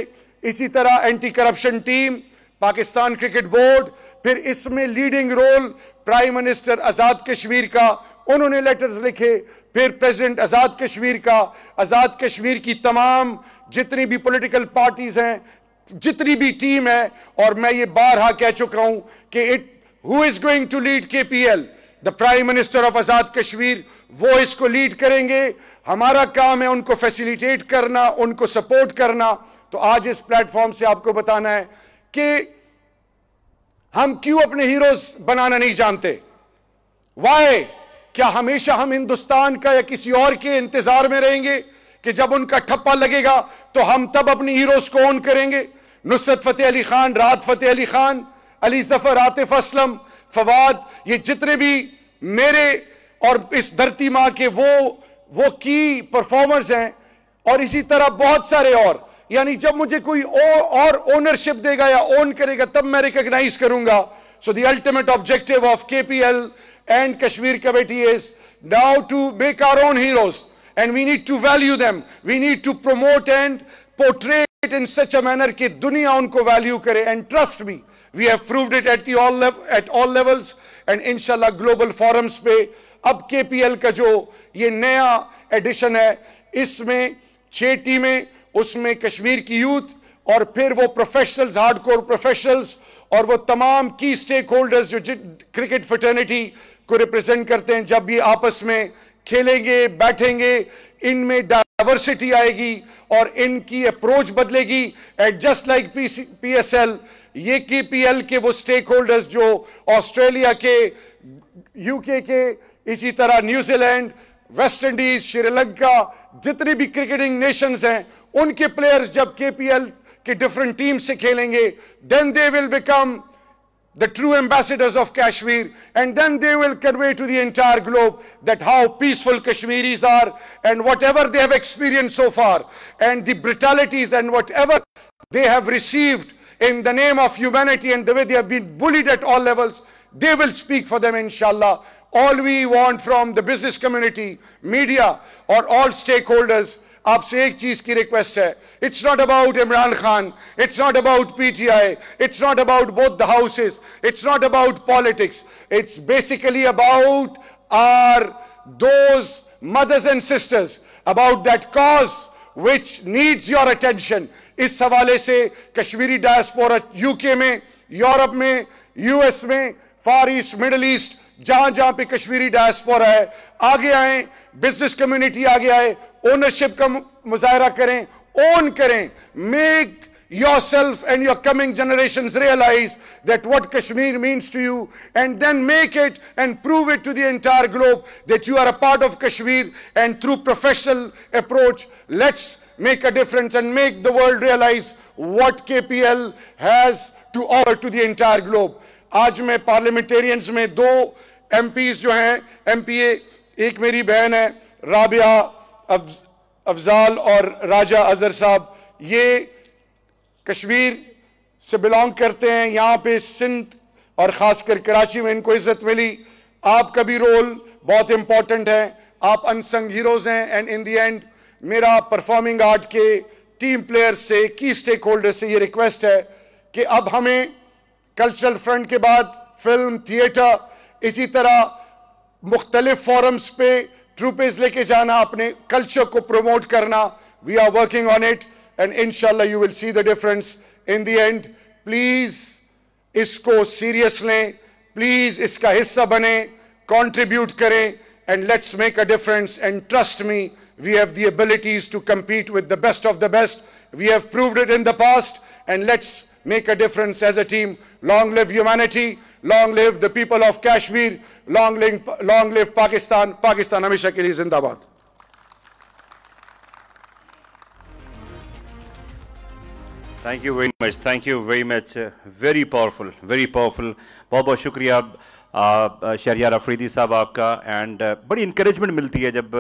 इसी तरह anti corruption team Pakistan Cricket Board फिर इसमें leading role prime minister Azad Kashmir का, उन्होंने लेटर्स लिखे। फिर प्रेसिडेंट आज़ाद कश्मीर का। आज़ाद कश्मीर की तमाम जितनी भी पॉलिटिकल पार्टीज़ हैं, जितनी भी टीम है, और मैं ये बारहा कह चुका हूँ कि it who is going to lead KPL the prime minister of Azad Kashmir वो इसको लीड करेंगे। हमारा काम है उनको फैसिलिटेट करना, उनको सपोर्ट करना। तो आज इस प्लेटफॉर्म से आपको बताना है कि हम क्यों अपने हीरोज बनाना नहीं जानते? वाई क्या हमेशा हम हिंदुस्तान का या किसी और के इंतज़ार में रहेंगे कि जब उनका ठप्पा लगेगा तो हम तब अपनी हीरोज को ऑन करेंगे? नुसरत फतेह अली खान, रात फतेह अली खान, अली ज़फ़र, आतिफ असलम फवाद ये जितने भी मेरे और इस धरती माँ के वो वो की परफॉर्मर्स हैं और इसी तरह बहुत सारे और। यानी जब मुझे कोई और, ओनरशिप देगा या ओन करेगा तब मैं रिकॉग्नाइज करूँगा। So the ultimate objective of KPL and Kashmir committee is now to make our own heroes we need to value them. We need to promote and portray it in such a manner कि दुनिया उनको value करे and trust me it at the all lev, at all levels and inshallah global forums पे अब KPL का जो ये नया एडिशन है इसमें छह टीमें उसमें कश्मीर की यूथ और फिर वो प्रोफेशनल्स हार्डकोर प्रोफेशनल्स और वो तमाम की स्टेक होल्डर्स जो क्रिकेट फ्रेटर्निटी को रिप्रेजेंट करते हैं जब ये आपस में खेलेंगे बैठेंगे इनमें डाइवर्सिटी आएगी और इनकी अप्रोच बदलेगी। एंड जस्ट लाइक पीएसएल ये केपीएल के वो स्टेक होल्डर्स जो ऑस्ट्रेलिया के यूके के, इसी तरह न्यूजीलैंड वेस्ट इंडीज श्रीलंका जितनी भी क्रिकेटिंग नेशंस हैं, उनके प्लेयर्स जब केपीएल के डिफरेंट टीम से खेलेंगे then they will become the true ambassadors of Kashmir, and then they will convey to the entire globe that how peaceful Kashmiris are and whatever they have experienced so far, and the brutalities and whatever they have received in the name of humanity and the way they have been bullied at all levels, they will speak for them, inshallah. All we want from the business community, media, or all stakeholders आपसे एक चीज़ की रिक्वेस्ट है। It's not about Imran Khan it's not about PTI it's not about both the houses it's not about politics it's basically about our those mothers and sisters about that cause which needs your attention इस हवाले से कश्मीरी डायस्पोरा यूके में यूरोप में यूएस में फार ईस्ट मिडल ईस्ट जहाँ जहाँ पे कश्मीरी डायस्पोरा है, आगे आए बिज़नेस कम्युनिटी आगे आए ओनरशिप का मुजाहरा करें ओन करें make yourself and your coming generations realize that what Kashmir means to you and then make it and prove it to the entire globe that you are a part of Kashmir and through professional approach let's make a difference and make the world realize what KPL has to offer to the entire globe आज मैं पार्लियामेंटेरियंस में दो एमपीज जो हैं एमपीए एक मेरी बहन है राबिया अफजाल और राजा अजहर साहब, ये कश्मीर से बिलोंग करते हैं, यहाँ पे सिंध और ख़ासकर कराची में इनको इज़्ज़त मिली। आपका भी रोल बहुत इंपॉर्टेंट है। आप अनसंग हीरोज हैं एंड इन दी एंड मेरा परफॉर्मिंग आर्ट के टीम प्लेयर्स से की स्टेक होल्डर से ये रिक्वेस्ट है कि अब हमें कल्चरल फ्रंट के बाद फ़िल्म थिएटर इसी तरह मुख्तलिफ़ फॉरम्स पे ट्रूपेज लेके जाना अपने कल्चर को प्रमोट करना we are working on it and इनशाला you will see the difference in the end please इसको सीरियस लें प्लीज़ इसका हिस्सा बने कॉन्ट्रीब्यूट करें and let's make a difference and trust me we have the abilities to compete with the best of the best we have proved it in the past. and let's make a difference as a team long live humanity long live the people of kashmir long live long live pakistan pakistan हमेशा के लिए जिंदाबाद thank you very much thank you very much very powerful very powerful बहुत बहुत शुक्रिया शरियार अफरीदी साहब आपका एंड बड़ी इंकरेजमेंट मिलती है जब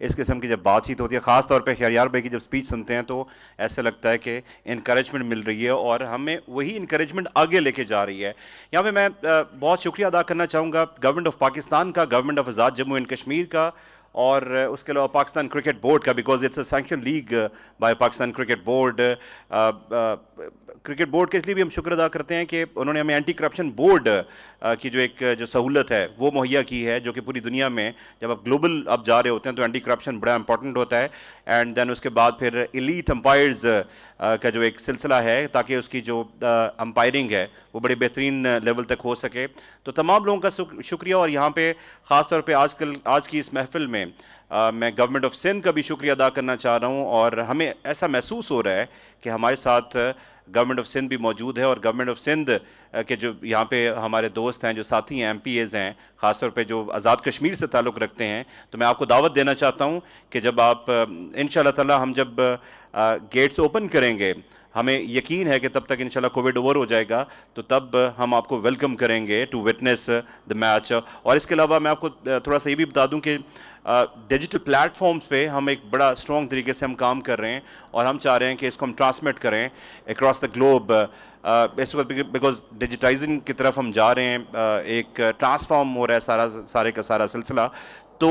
इस किस्म की जब बातचीत होती है ख़ास तौर पे शरियार भाई की जब स्पीच सुनते हैं तो ऐसा लगता है कि इंक्रेजमेंट मिल रही है और हमें वही इंकरेजमेंट आगे लेके जा रही है। यहाँ पे मैं बहुत शुक्रिया अदा करना चाहूँगा गवर्नमेंट ऑफ़ पाकिस्तान का government of Azad Jammu and Kashmir का, और उसके अलावा पाकिस्तान क्रिकेट बोर्ड का because it's a sanction league by Pakistan Cricket Board cricket board के इसलिए भी हम शुक्र अदा करते हैं कि उन्होंने हमें एंटी करप्शन बोर्ड की जो एक, जो सहूलत है, वो मुहैया की है, जो कि पूरी दुनिया में जब आप ग्लोबल अब जा रहे होते हैं तो एंटी करप्शन बड़ा इंपॉर्टेंट होता है। एंड देन उसके बाद फिर इलीट अम्पायर्स का जो एक सिलसिला है, ताकि उसकी जो अम्पायरिंग है, वो बड़े बेहतरीन लेवल तक हो सके। तो तमाम लोगों का शुक्रिया। और यहाँ पर ख़ास तौर पे आजकल, आज की इस महफिल में आ, मैं गवर्नमेंट ऑफ़ सिंध का भी शुक्रिया अदा करना चाह रहा हूँ और हमें ऐसा महसूस हो रहा है कि हमारे साथ गवर्नमेंट ऑफ़ सिंध भी मौजूद है और गवर्नमेंट ऑफ़ सिंध के जो यहाँ पे हमारे दोस्त हैं जो साथी हैं एम हैं ख़ासतौर पे जो आज़ाद कश्मीर से ताल्लुक़ रखते हैं तो मैं आपको दावत देना चाहता हूँ कि जब आप इन ताला हम जब गेट्स ओपन करेंगे हमें यकीन है कि तब तक इंशाल्लाह कोविड ओवर हो जाएगा तो तब हम आपको वेलकम करेंगे टू विटनेस द मैच और इसके अलावा मैं आपको थोड़ा सा ये भी बता दूँ कि डिजिटल प्लेटफॉर्म्स पे हम एक बड़ा स्ट्रॉन्ग तरीके से हम काम कर रहे हैं और हम चाह रहे हैं कि इसको हम ट्रांसमिट करें अक्रॉस द ग्लोब इस वक्त बिकॉज़ डिजिटाइजिंग की तरफ़ हम जा रहे हैं uh, एक ट्रांसफॉर्म हो रहा है सारा सारे का सारा सिलसिला तो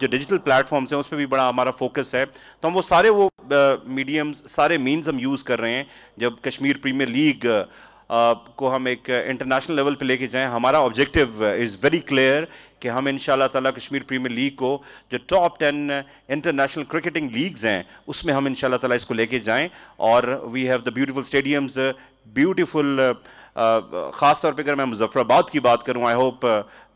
जो डिजिटल प्लेटफॉर्म्स हैं उस पर भी बड़ा हमारा फोकस है। तो हम वो सारे वो मीडियम्स सारे मीन्स हम यूज़ कर रहे हैं। जब कश्मीर प्रीमियर लीग को हम एक इंटरनेशनल लेवल पे लेके जाएँ, हमारा ऑब्जेक्टिव इज़ वेरी क्लियर कि हम इन ताला कश्मीर प्रीमियर लीग को, जो top ten international cricketing leagues हैं, उसमें हम इन ताला इसको लेके जाएँ। और we have the beautiful stadiums beautiful ख़ास तौर पे अगर मैं मुजफ्फराबाद की बात करूँ आई होप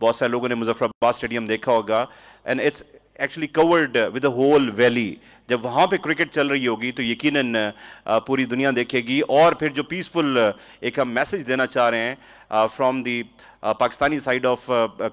बहुत सारे लोगों ने मुजफ्फराबाद स्टेडियम देखा होगा। And it's actually covered with the whole valley जब वहाँ पे क्रिकेट चल रही होगी तो यकीनन पूरी दुनिया देखेगी। और फिर जो पीसफुल एक हम मैसेज देना चाह रहे हैं from the Pakistani side of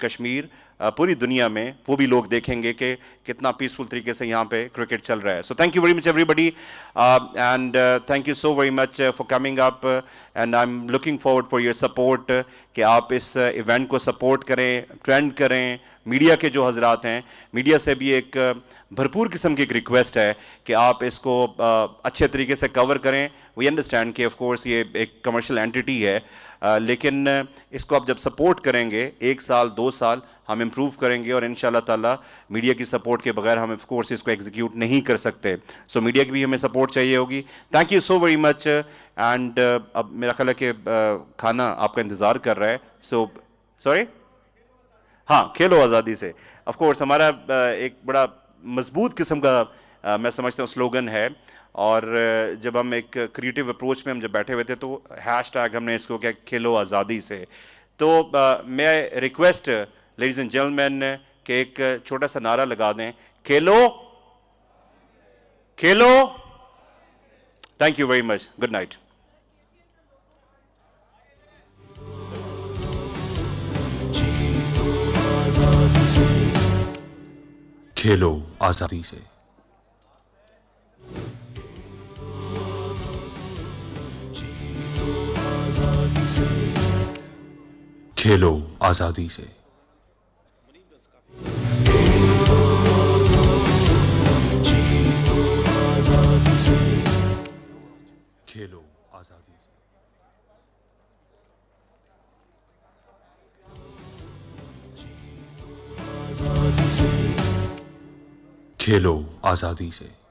Kashmir पूरी दुनिया में वो भी लोग देखेंगे कि कितना पीसफुल तरीके से यहाँ पे क्रिकेट चल रहा है। So thank you very much everybody and thank you so very much for coming up and I am looking forward for your support कि आप इस इवेंट को सपोर्ट करें ट्रेंड करें मीडिया के जो हजरात हैं मीडिया से भी एक भरपूर किस्म की एक रिक्वेस्ट है कि आप इसको अच्छे तरीके से कवर करें। वी अंडरस्टैंड कि ऑफ़ कोर्स ये एक कमर्शियल एंटिटी है लेकिन इसको आप जब सपोर्ट करेंगे एक साल दो साल हम इम्प्रूव करेंगे और इन ताला मीडिया की सपोर्ट के बगैर हम ऑफ़ कोर्स इसको एग्जीक्यूट नहीं कर सकते। सो so, मीडिया की भी हमें सपोर्ट चाहिए होगी। Thank you so very much and अब मेरा ख्याल है कि खाना आपका इंतज़ार कर रहा है। सो so, सॉरी हाँ खेलो आज़ादी से। ऑफ़ कोर्स हमारा एक बड़ा मज़बूत किस्म का मैं समझता हूँ स्लोगन है। और जब हम एक क्रिएटिव अप्रोच में हम जब बैठे हुए थे तो हैश टैग हमने इसको क्या, खेलो आज़ादी से। तो मैं रिक्वेस्ट लेडीज़ एंड जेंटलमैन के एक छोटा सा नारा लगा दें। खेलो खेलो। Thank you very much good night खेलो आज़ादी से। खेलो आज़ादी से। खेलो आज़ादी से।